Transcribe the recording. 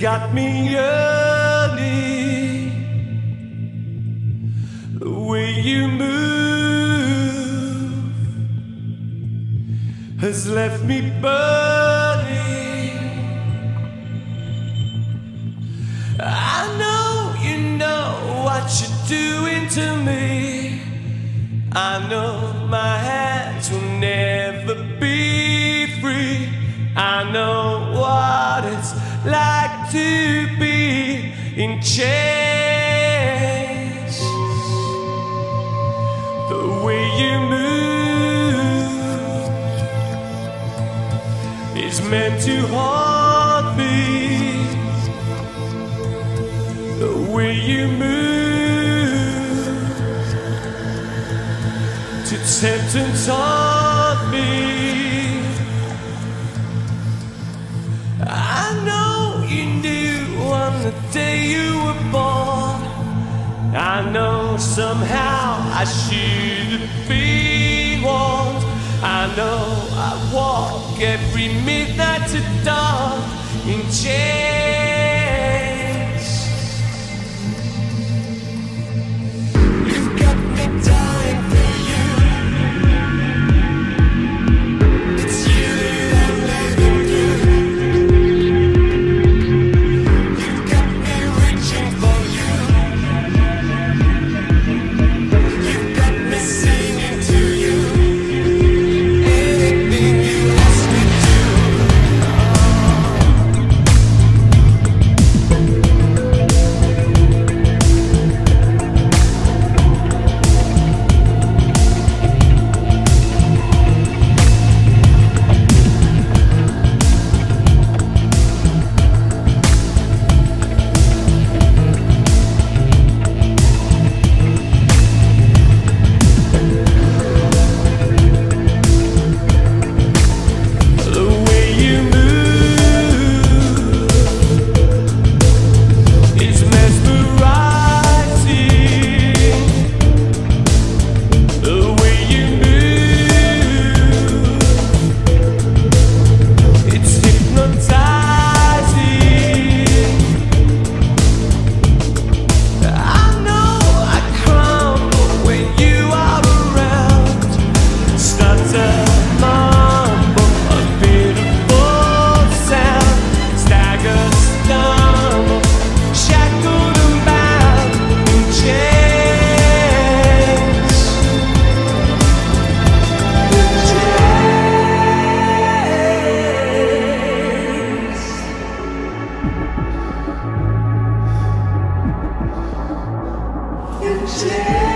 got me yearning. The way you move has left me burning. I know you know what you're doing to me. I know my hands will never be free. I know what it's like to be in chains. The way you move is meant to haunt me. The way you move to tempt and taunt the day you were born. I know somehow I should been warned. I know I walk every midnight to dawn in chains. the.